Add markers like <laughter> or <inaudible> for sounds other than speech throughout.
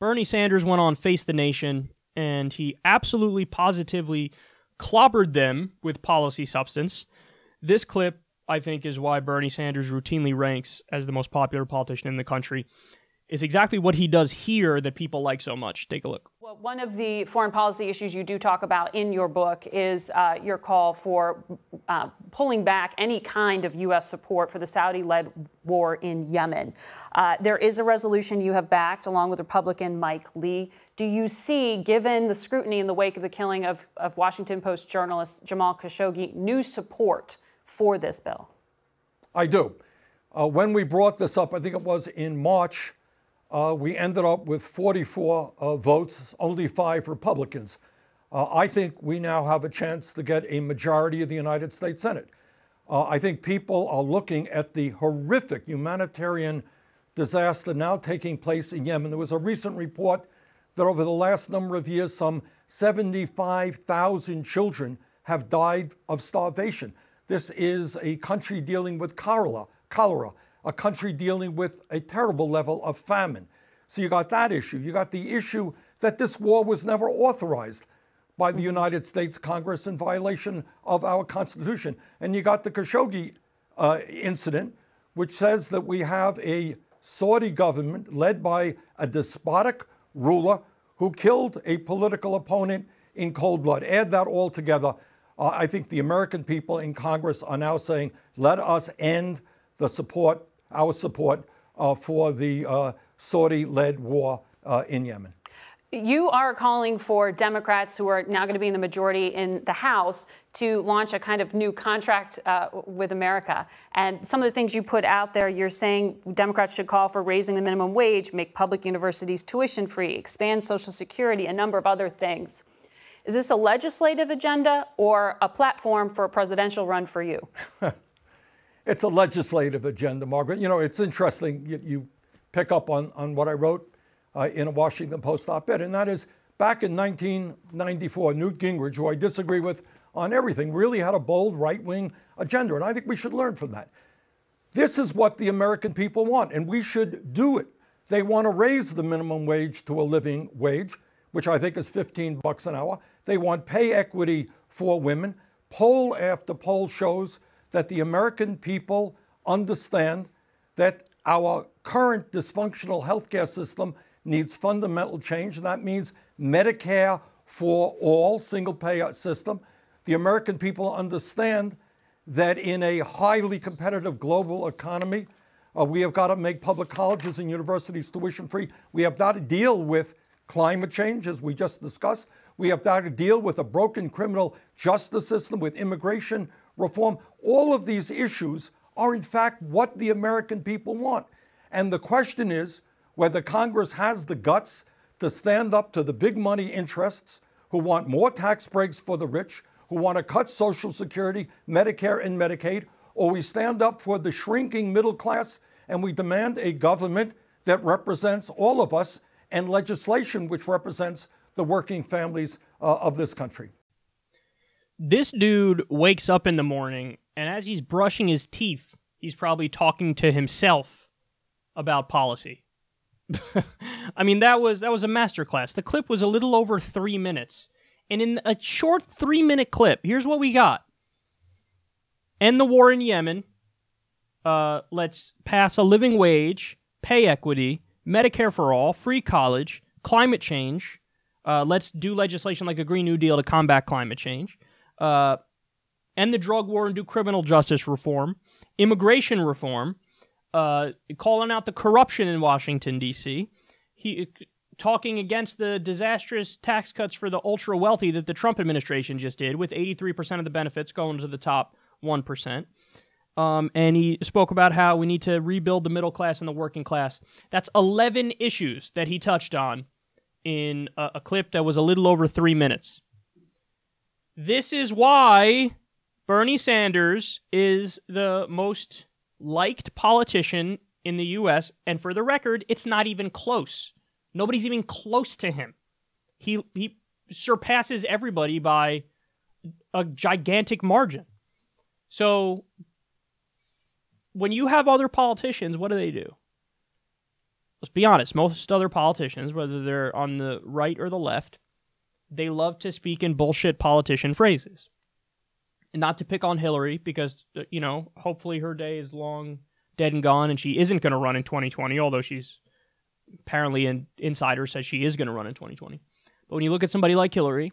Bernie Sanders went on Face the Nation and he absolutely positively clobbered them with policy substance. This clip, I think, is why Bernie Sanders routinely ranks as the most popular politician in the country is exactly what he does here that people like so much. Take a look. Well, one of the foreign policy issues you do talk about in your book is uh, your call for uh, pulling back any kind of U.S. support for the Saudi led war in Yemen. Uh, there is a resolution you have backed along with Republican Mike Lee. Do you see, given the scrutiny in the wake of the killing of, of Washington Post journalist Jamal Khashoggi, new support for this bill? I do. Uh, when we brought this up, I think it was in March uh, we ended up with 44 uh, votes, only five Republicans. Uh, I think we now have a chance to get a majority of the United States Senate. Uh, I think people are looking at the horrific humanitarian disaster now taking place in Yemen. There was a recent report that over the last number of years, some 75,000 children have died of starvation. This is a country dealing with cholera, cholera a country dealing with a terrible level of famine. So you got that issue. You got the issue that this war was never authorized by the United States Congress in violation of our Constitution. And you got the Khashoggi uh, incident, which says that we have a Saudi government led by a despotic ruler who killed a political opponent in cold blood. Add that all together. Uh, I think the American people in Congress are now saying, let us end the support our support uh, for the uh, Saudi led war uh, in Yemen. You are calling for Democrats who are now going to be in the majority in the House to launch a kind of new contract uh, with America. And some of the things you put out there, you're saying Democrats should call for raising the minimum wage, make public universities tuition free, expand Social Security, a number of other things. Is this a legislative agenda or a platform for a presidential run for you? <laughs> It's a legislative agenda, Margaret. You know, it's interesting. You, you pick up on, on what I wrote uh, in a Washington Post op ed, and that is back in 1994, Newt Gingrich, who I disagree with on everything, really had a bold right wing agenda. And I think we should learn from that. This is what the American people want, and we should do it. They want to raise the minimum wage to a living wage, which I think is 15 bucks an hour. They want pay equity for women. Poll after poll shows that the American people understand that our current dysfunctional healthcare system needs fundamental change, and that means Medicare for all, single payer system. The American people understand that in a highly competitive global economy, uh, we have got to make public colleges and universities tuition free. We have got to deal with climate change, as we just discussed. We have got to deal with a broken criminal justice system, with immigration reform. All of these issues are, in fact, what the American people want. And the question is whether Congress has the guts to stand up to the big money interests who want more tax breaks for the rich, who want to cut Social Security, Medicare, and Medicaid, or we stand up for the shrinking middle class and we demand a government that represents all of us and legislation which represents the working families uh, of this country. This dude wakes up in the morning, and as he's brushing his teeth, he's probably talking to himself about policy. <laughs> I mean, that was that was a masterclass. The clip was a little over three minutes, and in a short three-minute clip, here's what we got: end the war in Yemen. Uh, let's pass a living wage, pay equity, Medicare for all, free college, climate change. Uh, let's do legislation like a Green New Deal to combat climate change uh, end the drug war and do criminal justice reform, immigration reform, uh, calling out the corruption in Washington D.C. He talking against the disastrous tax cuts for the ultra wealthy that the Trump administration just did, with 83% of the benefits going to the top 1%. Um, and he spoke about how we need to rebuild the middle class and the working class. That's 11 issues that he touched on in a, a clip that was a little over three minutes. This is why Bernie Sanders is the most liked politician in the US. And for the record, it's not even close. Nobody's even close to him. He, he surpasses everybody by a gigantic margin. So when you have other politicians, what do they do? let's be honest, most other politicians, whether they're on the right or the left, they love to speak in bullshit politician phrases. And not to pick on Hillary because, uh, you know, hopefully her day is long dead and gone and she isn't going to run in 2020, although she's apparently an insider says she is going to run in 2020. But when you look at somebody like Hillary,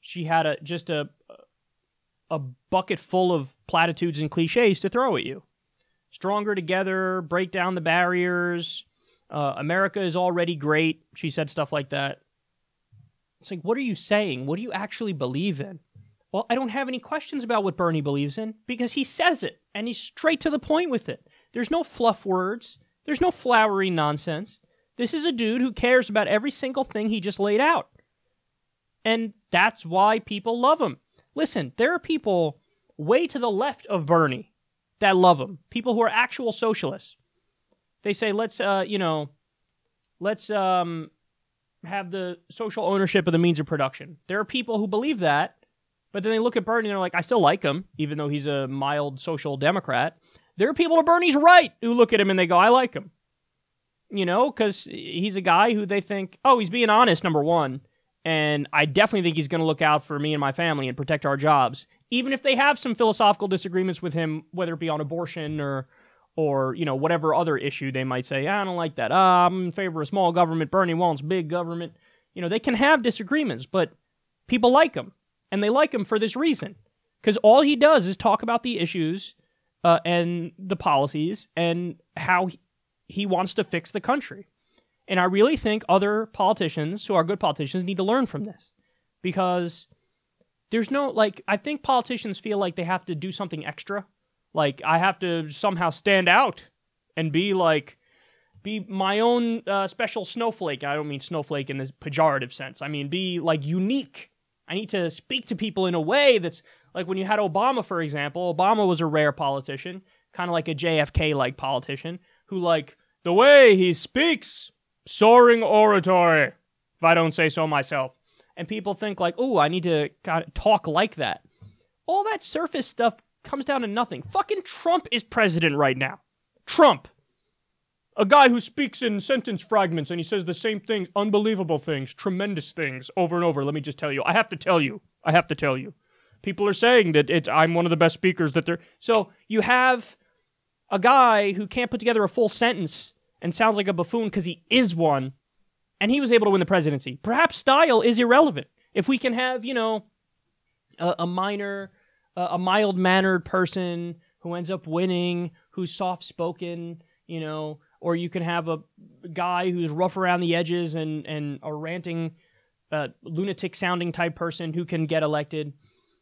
she had a just a a bucket full of platitudes and cliches to throw at you. Stronger together, break down the barriers. Uh, America is already great. She said stuff like that. It's like, what are you saying? What do you actually believe in? Well, I don't have any questions about what Bernie believes in because he says it and he's straight to the point with it. There's no fluff words, there's no flowery nonsense. This is a dude who cares about every single thing he just laid out. And that's why people love him. Listen, there are people way to the left of Bernie that love him. People who are actual socialists. They say, let's, uh, you know, let's um, have the social ownership of the means of production. There are people who believe that, but then they look at Bernie and they're like, I still like him, even though he's a mild social democrat. There are people to Bernie's right who look at him and they go, I like him. You know, because he's a guy who they think, oh, he's being honest, number one. And I definitely think he's going to look out for me and my family and protect our jobs, even if they have some philosophical disagreements with him, whether it be on abortion or, or you know, whatever other issue they might say. I don't like that. Ah, I'm in favor of small government. Bernie wants big government. You know, they can have disagreements, but people like him, and they like him for this reason, because all he does is talk about the issues uh, and the policies and how he, he wants to fix the country. And I really think other politicians who are good politicians need to learn from this because there's no, like, I think politicians feel like they have to do something extra. Like, I have to somehow stand out and be like, be my own uh, special snowflake. I don't mean snowflake in this pejorative sense. I mean, be like unique. I need to speak to people in a way that's like when you had Obama, for example. Obama was a rare politician, kind of like a JFK like politician, who, like, the way he speaks soaring oratory, if I don't say so myself. And people think like, oh, I need to kind of talk like that. All that surface stuff comes down to nothing. Fucking Trump is president right now. Trump. A guy who speaks in sentence fragments and he says the same things, unbelievable things, tremendous things over and over. Let me just tell you. I have to tell you. I have to tell you. People are saying that it's I'm one of the best speakers that they're So you have a guy who can't put together a full sentence and sounds like a buffoon because he is one, and he was able to win the presidency. Perhaps style is irrelevant. If we can have, you know, a, a minor, a mild mannered person who ends up winning, who's soft spoken, you know, or you can have a guy who's rough around the edges and and a ranting, uh, lunatic sounding type person who can get elected.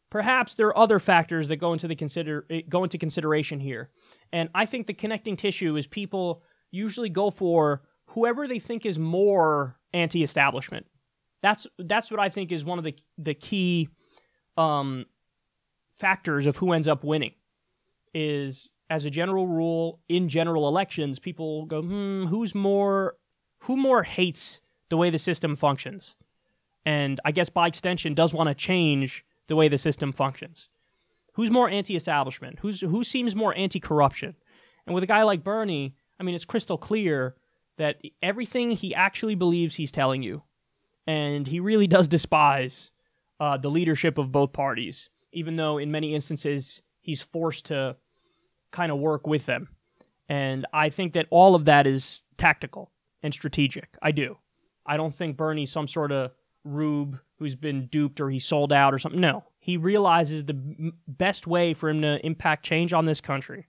Perhaps there are other factors that go into the consider go into consideration here, and I think the connecting tissue is people usually go for whoever they think is more anti-establishment. That's that's what I think is one of the the key um, factors of who ends up winning. Is as a general rule in general elections, people go, hmm, who's more who more hates the way the system functions, and I guess by extension does want to change the way the system functions. Who's more anti-establishment? Who's who seems more anti-corruption? And with a guy like Bernie, I mean, it's crystal clear that everything he actually believes he's telling you, and he really does despise uh, the leadership of both parties, even though in many instances he's forced to kind of work with them. And I think that all of that is tactical and strategic. I do. I don't think Bernie's some sort of rube who's been duped or he sold out or something. No, he realizes the best way for him to impact change on this country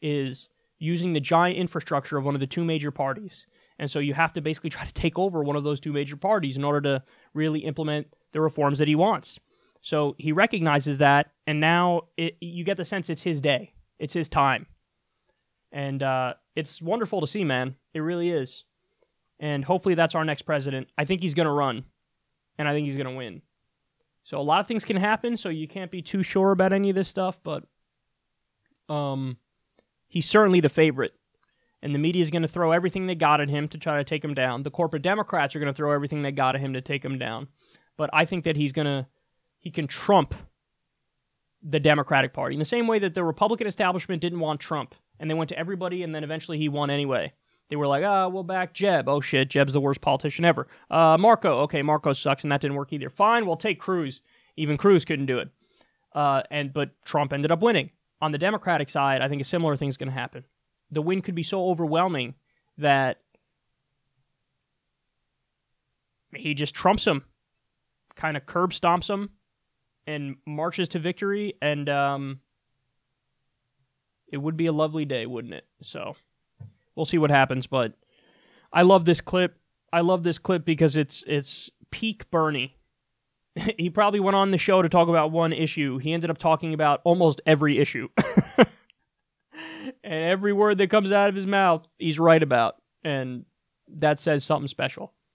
is using the giant infrastructure of one of the two major parties. And so you have to basically try to take over one of those two major parties in order to really implement the reforms that he wants. So he recognizes that, and now it, you get the sense it's his day, it's his time. And uh, it's wonderful to see, man. It really is. And hopefully that's our next president. I think he's going to run, and I think he's going to win. So a lot of things can happen, so you can't be too sure about any of this stuff, but um, he's certainly the favorite. And the media is going to throw everything they got at him to try to take him down. The corporate Democrats are going to throw everything they got at him to take him down. But I think that he's going to, he can trump the Democratic Party in the same way that the Republican establishment didn't want Trump and they went to everybody and then eventually he won anyway. They were like, ah, we'll back Jeb. Oh shit, Jeb's the worst politician ever. Uh, Marco, okay, Marco sucks, and that didn't work either. Fine, we'll take Cruz. Even Cruz couldn't do it. Uh, and but Trump ended up winning. On the Democratic side, I think a similar thing's going to happen. The win could be so overwhelming that he just trumps him, kind of curb stomps him, and marches to victory. And um, it would be a lovely day, wouldn't it? So we'll see what happens. But I love this clip. I love this clip because it's it's peak Bernie. <laughs> he probably went on the show to talk about one issue. He ended up talking about almost every issue. <laughs> and every word that comes out of his mouth, he's right about. And that says something special.